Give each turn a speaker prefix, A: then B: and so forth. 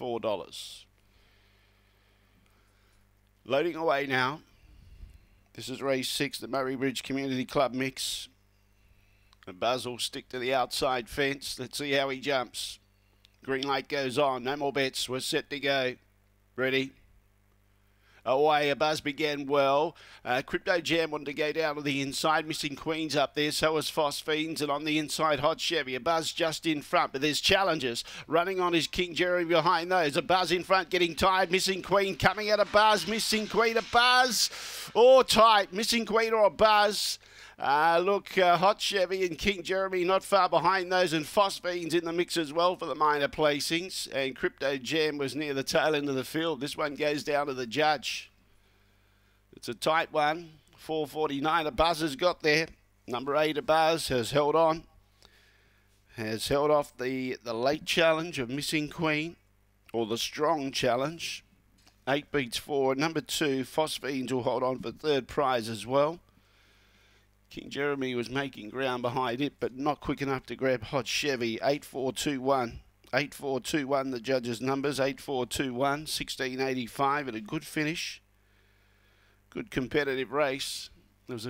A: $4. Loading away now. This is race six, the Murray Bridge Community Club mix. And Buzz will stick to the outside fence. Let's see how he jumps. Green light goes on. No more bets. We're set to go. Ready? Away. A buzz began well. Uh, Crypto Jam wanted to go down to the inside, missing Queens up there. So was Phosphines, and on the inside, Hot Chevy. A buzz just in front, but there's challenges running on his King Jeremy behind those. A buzz in front, getting tired. Missing Queen coming out of buzz. Missing Queen, a buzz or tight. Missing Queen or buzz. Uh, look, uh, Hot Chevy and King Jeremy not far behind those, and Phosphines in the mix as well for the minor placings. And Crypto Jam was near the tail end of the field. This one goes down to the judge. It's a tight one. 449. A buzz has got there. Number eight, a buzz has held on. Has held off the, the late challenge of Missing Queen, or the strong challenge. Eight beats four. Number two, Phosphines will hold on for third prize as well. King Jeremy was making ground behind it, but not quick enough to grab Hot Chevy. 8421. 8421, the judges' numbers. 8421, 1685, and a good finish. Good competitive race. There was a